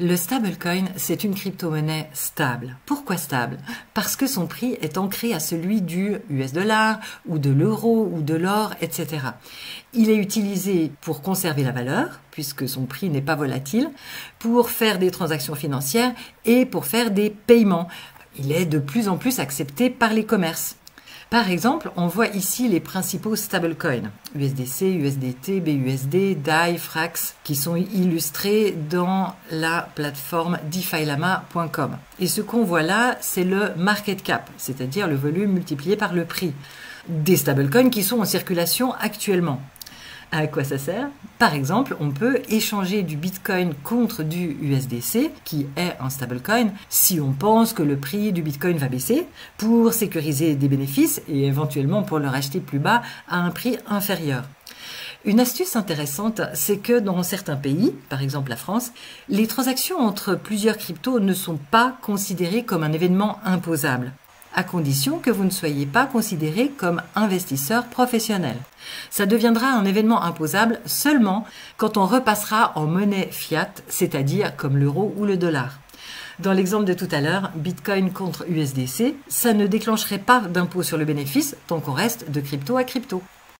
Le stablecoin, c'est une crypto-monnaie stable. Pourquoi stable? Parce que son prix est ancré à celui du US dollar ou de l'euro ou de l'or, etc. Il est utilisé pour conserver la valeur, puisque son prix n'est pas volatile, pour faire des transactions financières et pour faire des paiements. Il est de plus en plus accepté par les commerces. Par exemple, on voit ici les principaux stablecoins, USDC, USDT, BUSD, DAI, Frax, qui sont illustrés dans la plateforme defilama.com. Et ce qu'on voit là, c'est le market cap, c'est-à-dire le volume multiplié par le prix des stablecoins qui sont en circulation actuellement. À quoi ça sert Par exemple, on peut échanger du Bitcoin contre du USDC, qui est un stablecoin, si on pense que le prix du Bitcoin va baisser, pour sécuriser des bénéfices et éventuellement pour le racheter plus bas à un prix inférieur. Une astuce intéressante, c'est que dans certains pays, par exemple la France, les transactions entre plusieurs cryptos ne sont pas considérées comme un événement imposable à condition que vous ne soyez pas considéré comme investisseur professionnel. Ça deviendra un événement imposable seulement quand on repassera en monnaie fiat, c'est-à-dire comme l'euro ou le dollar. Dans l'exemple de tout à l'heure, Bitcoin contre USDC, ça ne déclencherait pas d'impôt sur le bénéfice tant qu'on reste de crypto à crypto.